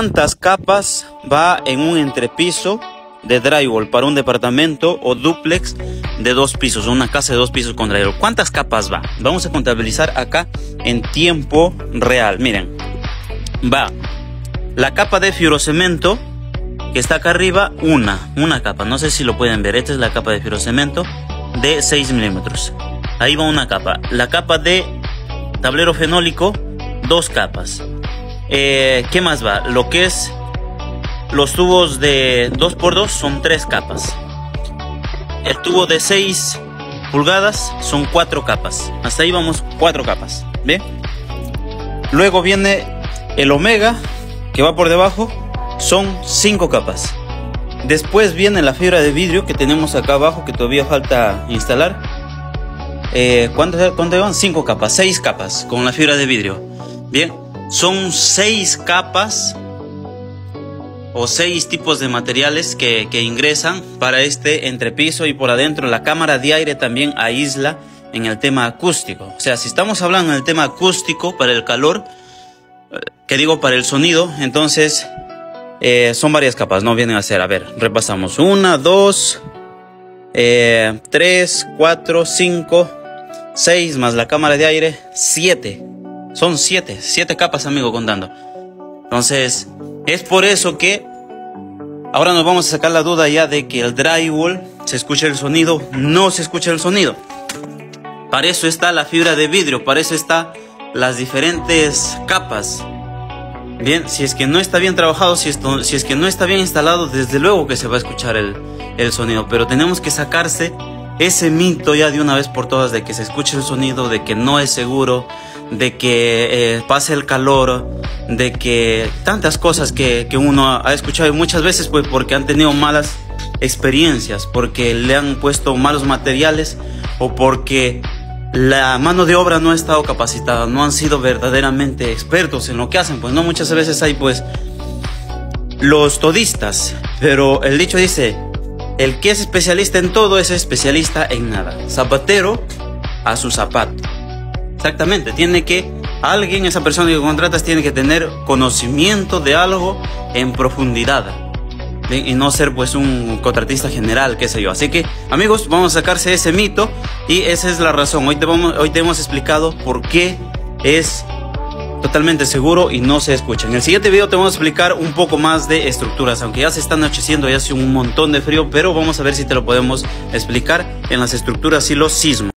¿Cuántas capas va en un entrepiso de drywall para un departamento o duplex de dos pisos, una casa de dos pisos con drywall? ¿Cuántas capas va? Vamos a contabilizar acá en tiempo real. Miren, va la capa de fibrocemento que está acá arriba, una, una capa. No sé si lo pueden ver. Esta es la capa de fibrocemento de 6 milímetros. Ahí va una capa. La capa de tablero fenólico, dos capas. Eh, ¿Qué más va? Lo que es los tubos de 2x2 son tres capas. El tubo de 6 pulgadas son cuatro capas. Hasta ahí vamos cuatro capas. ¿Ve? Luego viene el omega que va por debajo. Son cinco capas. Después viene la fibra de vidrio que tenemos acá abajo que todavía falta instalar. Eh, ¿Cuántas llevan? Cinco capas, seis capas con la fibra de vidrio. Bien, son seis capas o seis tipos de materiales que, ingresan para este entrepiso y por adentro la cámara de aire también aísla en el tema acústico. O sea, si estamos hablando del tema acústico para el calor, eh, que digo para el sonido, entonces eh, son varias capas, no vienen a ser. A ver, repasamos. Una, dos, eh, tres, cuatro, cinco, seis más la cámara de aire, siete. Son siete, siete capas, amigo, contando. Entonces, es por eso que ahora nos vamos a sacar la duda ya de que el drywall se escucha el sonido, no se escucha el sonido. Para eso está la fibra de vidrio, para eso está las diferentes capas. Bien, si es que no está bien trabajado, si, es que no está bien instalado, desde luego que se va a escuchar el sonido. Pero tenemos que sacarse ese mito ya de una vez por todas de que se escuche el sonido, de que no es seguro, de que eh, pase el calor, de que tantas cosas que, que, uno ha escuchado muchas veces pues porque han tenido malas experiencias, porque le han puesto malos materiales o porque la mano de obra no ha estado capacitada, no han sido verdaderamente expertos en lo que hacen, pues no muchas veces hay pues los todistas, pero el dicho dice, el que es especialista en todo es especialista en nada, zapatero a su zapato. Exactamente, tiene que alguien, esa persona que contratas, tiene que tener conocimiento de algo en profundidad. Y no ser pues un contratista general, qué sé yo. Así que amigos, vamos a sacarse ese mito y esa es la razón. Hoy te, vamos, hoy te hemos explicado por qué es totalmente seguro y no se escucha. En el siguiente video te vamos a explicar un poco más de estructuras, aunque ya se está anocheciendo y hace un montón de frío, pero vamos a ver si te lo podemos explicar en las estructuras y los sismos.